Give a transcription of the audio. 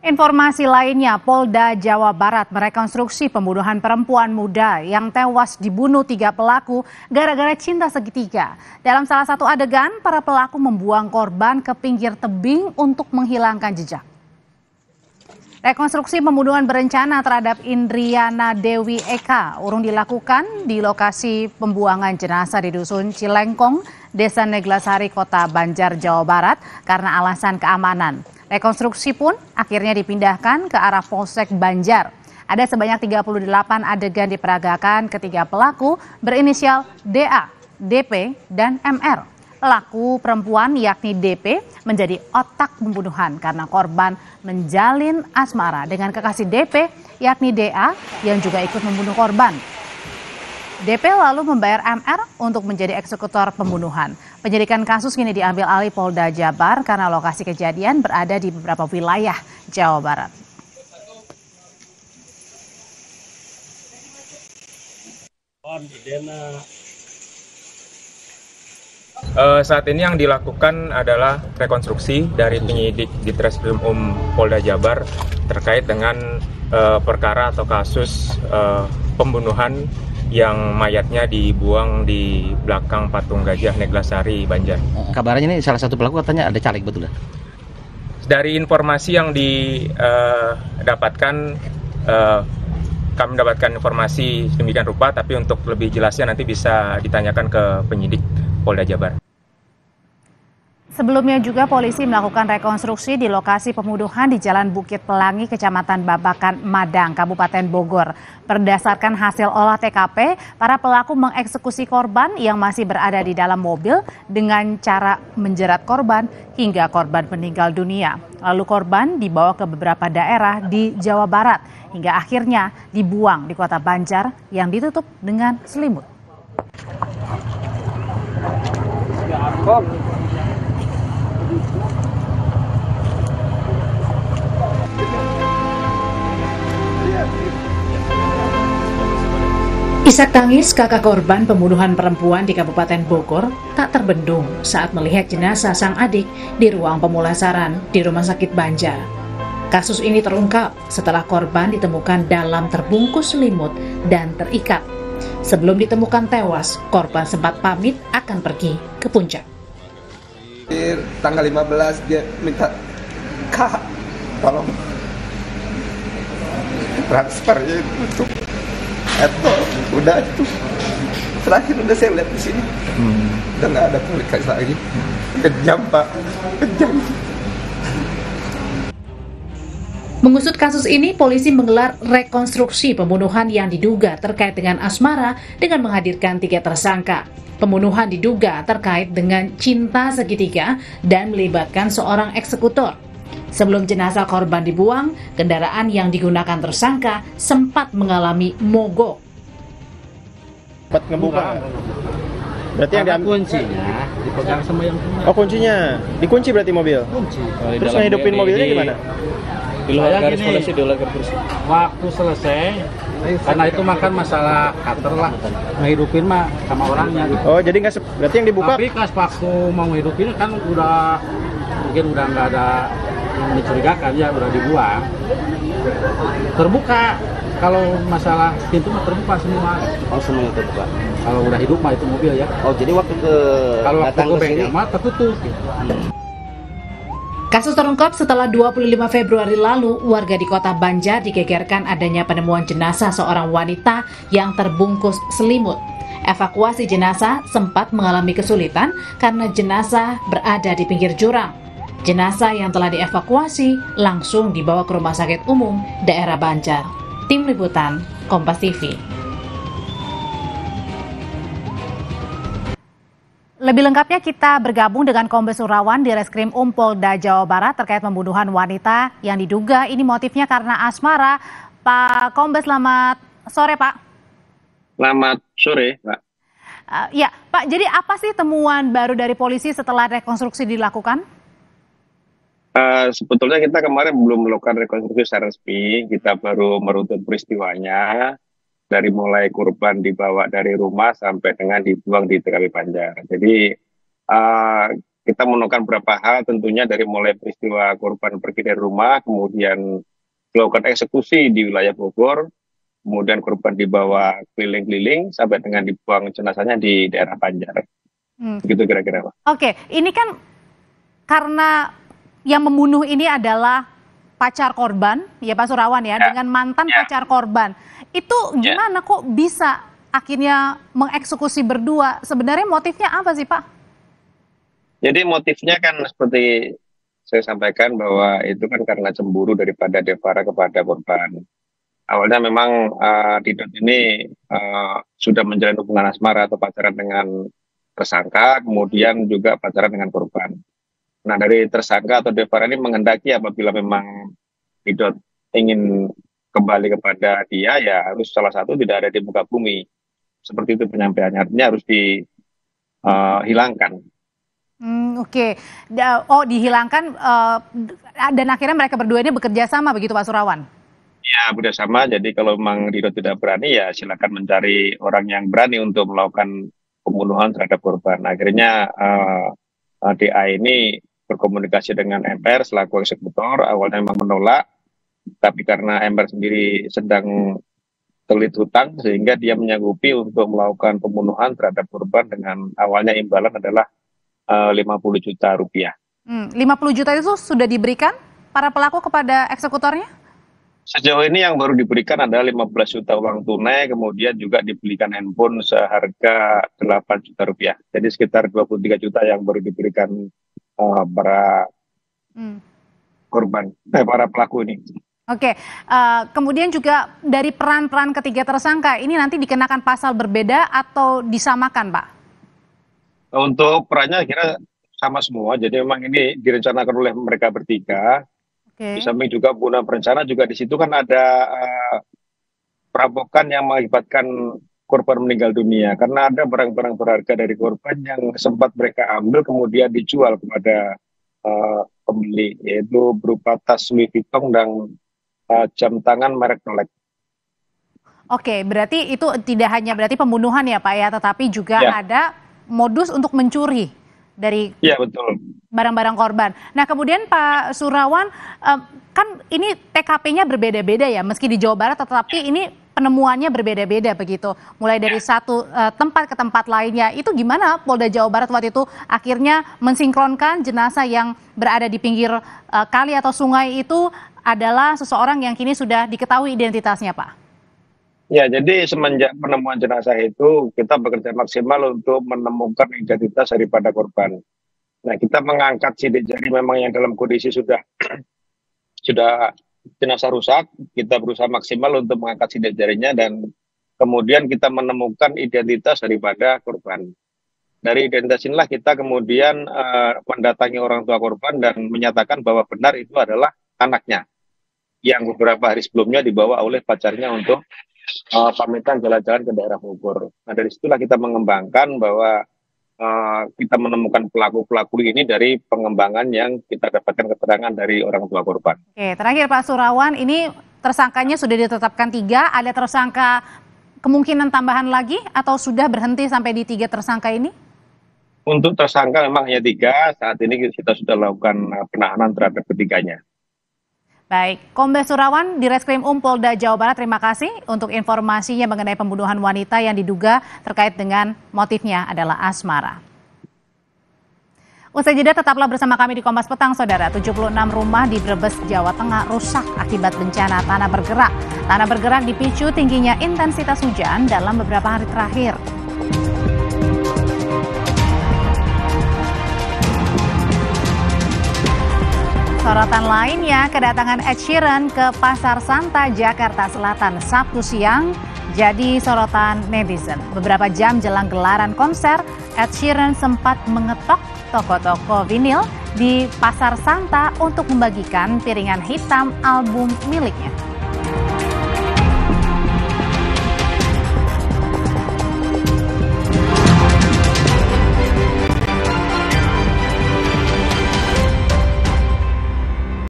Informasi lainnya, Polda Jawa Barat merekonstruksi pembunuhan perempuan muda yang tewas dibunuh tiga pelaku gara-gara cinta segitiga. Dalam salah satu adegan, para pelaku membuang korban ke pinggir tebing untuk menghilangkan jejak. Rekonstruksi pembunuhan berencana terhadap Indriana Dewi Eka urung dilakukan di lokasi pembuangan jenazah di Dusun Cilengkong, Desa Neglasari, Kota Banjar, Jawa Barat karena alasan keamanan. Rekonstruksi pun akhirnya dipindahkan ke arah Polsek Banjar. Ada sebanyak 38 adegan diperagakan ketiga pelaku berinisial DA, DP, dan MR. Pelaku perempuan yakni DP menjadi otak pembunuhan karena korban menjalin asmara dengan kekasih DP yakni DA yang juga ikut membunuh korban. DP lalu membayar MR untuk menjadi eksekutor pembunuhan. Penyidikan kasus kini diambil alih Polda Jabar karena lokasi kejadian berada di beberapa wilayah Jawa Barat. Uh, saat ini yang dilakukan adalah rekonstruksi dari penyidik di Treskrim Um Polda Jabar terkait dengan uh, perkara atau kasus uh, pembunuhan yang mayatnya dibuang di belakang patung gajah Neglasari Banjar. Kabarnya ini salah satu pelaku katanya ada caleg betul ya? Dari informasi yang didapatkan, uh, kami mendapatkan informasi demikian rupa, tapi untuk lebih jelasnya nanti bisa ditanyakan ke penyidik Polda Jabar. Sebelumnya juga polisi melakukan rekonstruksi di lokasi pembunuhan di Jalan Bukit Pelangi, Kecamatan Babakan, Madang, Kabupaten Bogor. Berdasarkan hasil olah TKP, para pelaku mengeksekusi korban yang masih berada di dalam mobil dengan cara menjerat korban hingga korban meninggal dunia. Lalu korban dibawa ke beberapa daerah di Jawa Barat hingga akhirnya dibuang di kota Banjar yang ditutup dengan selimut. Isak tangis kakak korban pembunuhan perempuan di Kabupaten Bogor tak terbendung saat melihat jenazah sang adik di ruang pemulasaran di Rumah Sakit Banjar. Kasus ini terungkap setelah korban ditemukan dalam terbungkus selimut dan terikat. Sebelum ditemukan tewas, korban sempat pamit akan pergi ke puncak. Tanggal 15 dia minta, Kak, tolong transfernya untuk atau udah itu. Terakhir udah saya lihat di sini. Hmm. udah nggak ada komunikasi lagi. Kejam pak. Kejam Mengusut kasus ini, polisi menggelar rekonstruksi pembunuhan yang diduga terkait dengan asmara dengan menghadirkan tiga tersangka. Pembunuhan diduga terkait dengan cinta segitiga dan melibatkan seorang eksekutor. Sebelum jenazah korban dibuang, kendaraan yang digunakan tersangka sempat mengalami mogok. Sempat ngebuka. Berarti yang diambil kuncinya dipegang sama yang punya. Oh kuncinya, dikunci berarti mobil. Kunci. Terus ngehidupin mobilnya gimana? Di luar garis polisi, di luar garis Waktu selesai, karena itu makan masalah cutter lah, ngehidupin mah sama orangnya. Gitu. Oh jadi nggak berarti yang dibuka? Tapi pas waktu mau ngehidupin kan udah mungkin udah nggak ada mencurigakan ya udah dibuang. Terbuka. Kalau masalah pintu mah terbuka semua oh semuanya terbuka. Kalau udah hidup mah itu mobil ya. Oh jadi waktu ke kalau waktu ke bengkel mah tertutup Kasus terungkap setelah 25 Februari lalu, warga di kota Banjar digegerkan adanya penemuan jenazah seorang wanita yang terbungkus selimut. Evakuasi jenazah sempat mengalami kesulitan karena jenazah berada di pinggir jurang. Jenazah yang telah dievakuasi langsung dibawa ke Rumah Sakit Umum Daerah Banjar. Tim Liputan, Kompas TV. Lebih lengkapnya kita bergabung dengan Kombes Surawan di Reskrim Umpolda Jawa Barat terkait pembunuhan wanita yang diduga ini motifnya karena asmara. Pak Kombes, selamat sore Pak. Selamat sore Pak. Uh, ya Pak, jadi apa sih temuan baru dari polisi setelah rekonstruksi dilakukan? Uh, sebetulnya kita kemarin belum melakukan rekonstruksi secara resmi, kita baru meruntut peristiwanya dari mulai korban dibawa dari rumah sampai dengan dibuang di TKP Banjar. Jadi uh, kita menemukan beberapa hal tentunya dari mulai peristiwa korban pergi dari rumah, kemudian melakukan eksekusi di wilayah Bogor, kemudian korban dibawa keliling-keliling sampai dengan dibuang jenazahnya di daerah Banjar. Hmm. Begitu kira-kira, Pak. Oke, ini kan karena yang membunuh ini adalah pacar korban, ya Pak Surawan ya, Ya. dengan mantan Ya. pacar korban. Itu gimana kok bisa akhirnya mengeksekusi berdua? Sebenarnya motifnya apa sih Pak? Jadi motifnya kan seperti saya sampaikan bahwa itu kan karena cemburu daripada Devara kepada korban. Awalnya memang uh, Didot ini uh, sudah menjalin hubungan asmara atau pacaran dengan tersangka, kemudian juga pacaran dengan korban. Nah dari tersangka atau Devara ini menghendaki apabila memang Didot ingin kembali kepada dia, ya harus salah satu tidak ada di muka bumi. Seperti itu penyampaiannya, artinya harus dihilangkan. Hmm, Oke, Da- oh dihilangkan eh, dan akhirnya mereka berdua ini bekerja sama begitu Pak Surawan? Ya, bekerjasama. Jadi kalau memang Dito tidak berani, ya silakan mencari orang yang berani untuk melakukan pembunuhan terhadap korban. Akhirnya eh, eh, DA ini berkomunikasi dengan MR selaku eksekutor. Awalnya memang menolak, tapi karena MR sendiri sedang telit hutang, sehingga dia menyanggupi untuk melakukan pembunuhan terhadap korban dengan awalnya imbalan adalah eh, 50 juta rupiah. Hmm, 50 juta itu sudah diberikan para pelaku kepada eksekutornya? Sejauh ini yang baru diberikan adalah 15 juta uang tunai, kemudian juga dibelikan handphone seharga 8 juta rupiah. Jadi sekitar 23 juta yang baru diberikan uh, para Hmm. korban, eh, para pelaku ini. Oke, eh, kemudian juga dari peran-peran ketiga tersangka ini nanti dikenakan pasal berbeda atau disamakan, Pak? Untuk perannya kira sama semua, jadi memang ini direncanakan oleh mereka bertiga. Oke. Di samping juga pembunuhan berencana juga di situ kan ada uh, perampokan yang mengakibatkan korban meninggal dunia karena ada barang-barang berharga dari korban yang sempat mereka ambil kemudian dijual kepada uh, pembeli yaitu berupa tas Louis Vuitton dan uh, jam tangan merek Rolex. Oke, berarti itu tidak hanya berarti pembunuhan ya, Pak ya, tetapi juga Ya. ada modus untuk mencuri dari Iya betul. barang-barang korban. Nah, kemudian Pak Surawan, eh, kan ini TKP-nya berbeda-beda ya, meski di Jawa Barat, tetapi ini penemuannya berbeda-beda begitu. Mulai dari satu eh, tempat ke tempat lainnya. Itu gimana Polda Jawa Barat waktu itu akhirnya mensinkronkan jenazah yang berada di pinggir kali atau sungai itu adalah seseorang yang kini sudah diketahui identitasnya, Pak? Ya, jadi semenjak penemuan jenazah itu kita bekerja maksimal untuk menemukan identitas daripada korban. Nah, kita mengangkat sidik jari memang yang dalam kondisi sudah sudah jenazah rusak, kita berusaha maksimal untuk mengangkat sidik jarinya dan kemudian kita menemukan identitas daripada korban. Dari identitas inilah kita kemudian eh, mendatangi orang tua korban dan menyatakan bahwa benar itu adalah anaknya yang beberapa hari sebelumnya dibawa oleh pacarnya untuk uh, pamitan jalan-jalan ke daerah Bogor. Nah dari situlah kita mengembangkan bahwa uh, kita menemukan pelaku-pelaku ini dari pengembangan yang kita dapatkan keterangan dari orang tua korban. Oke, terakhir Pak Surawan, ini tersangkanya sudah ditetapkan tiga, ada tersangka kemungkinan tambahan lagi atau sudah berhenti sampai di tiga tersangka ini? Untuk tersangka memang hanya tiga, saat ini kita sudah lakukan uh, penahanan terhadap ketiganya. Baik, Kombes Surawan di Reskrim Um Polda Jawa Barat, terima kasih untuk informasinya mengenai pembunuhan wanita yang diduga terkait dengan motifnya adalah asmara. Usai jeda tetaplah bersama kami di Kompas Petang, Saudara. 76 rumah di Brebes, Jawa Tengah rusak akibat bencana tanah bergerak. Tanah bergerak dipicu tingginya intensitas hujan dalam beberapa hari terakhir. Sorotan lainnya, kedatangan Ed Sheeran ke Pasar Santa, Jakarta Selatan Sabtu siang jadi sorotan netizen. Beberapa jam jelang gelaran konser, Ed Sheeran sempat mengetok toko-toko vinil di Pasar Santa untuk membagikan piringan hitam album miliknya.